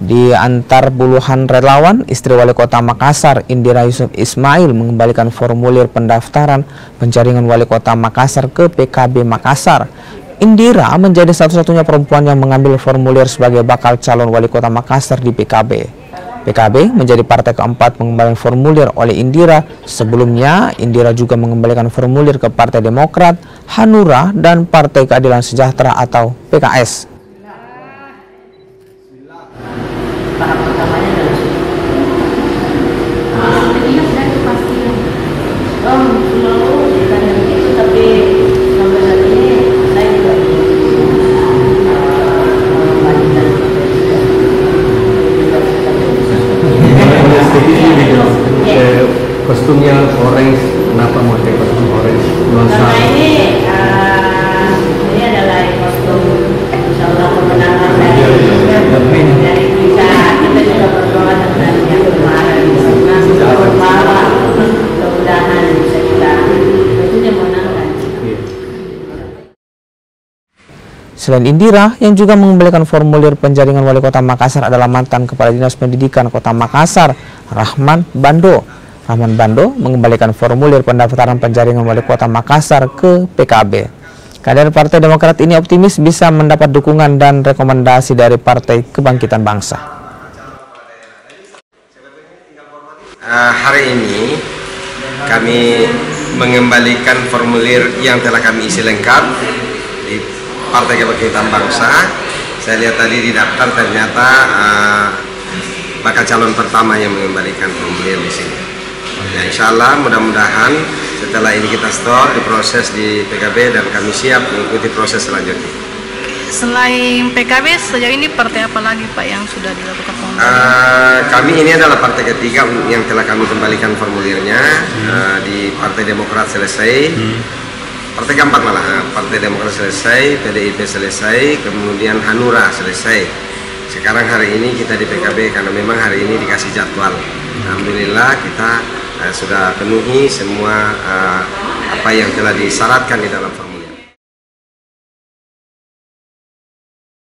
Di antar puluhan relawan, istri wali kota Makassar, Indira Yusuf Ismail, mengembalikan formulir pendaftaran penjaringan wali kota Makassar ke PKB Makassar. Indira menjadi satu-satunya perempuan yang mengambil formulir sebagai bakal calon wali kota Makassar di PKB. PKB menjadi partai keempat mengembalikan formulir oleh Indira. Sebelumnya, Indira juga mengembalikan formulir ke Partai Demokrat, Hanura, dan Partai Keadilan Sejahtera atau PKS. Kostumnya orange kenapa mau pakai kostum orange nuansa karena ini uh, ini adalah kostum insya Allah kemenangan dari dari kita kita juga berdoa dengan yang kemarin sudah berdoa mudah-mudahan bisa kita tentunya menangkan. Selain Indira, yang juga mengembalikan formulir penjaringan wali kota Makassar adalah mantan Kepala Dinas Pendidikan Kota Makassar, Rahman Bando. Rahman Bando mengembalikan formulir pendaftaran penjaringan wali kota Makassar ke PKB. Kader Partai Demokrat ini optimis bisa mendapat dukungan dan rekomendasi dari Partai Kebangkitan Bangsa. Uh, hari ini kami mengembalikan formulir yang telah kami isi lengkap di Partai Kebangkitan Bangsa. Saya lihat tadi di daftar ternyata uh, bakal calon pertama yang mengembalikan formulir di sini. Ya, insya Allah mudah-mudahan setelah ini kita stop diproses di PKB dan kami siap mengikuti proses selanjutnya. Selain PKB sejauh ini partai apa lagi Pak yang sudah dilakukan? Uh, kami ini adalah partai ketiga yang telah kami kembalikan formulirnya hmm. uh, di Partai Demokrat selesai. Hmm partai keempat malah partai demokrat selesai PDIP selesai kemudian Hanura selesai sekarang hari ini kita di PKB karena memang hari ini dikasih jadwal Alhamdulillah kita uh, sudah penuhi semua uh, apa yang telah disyaratkan di dalam formulir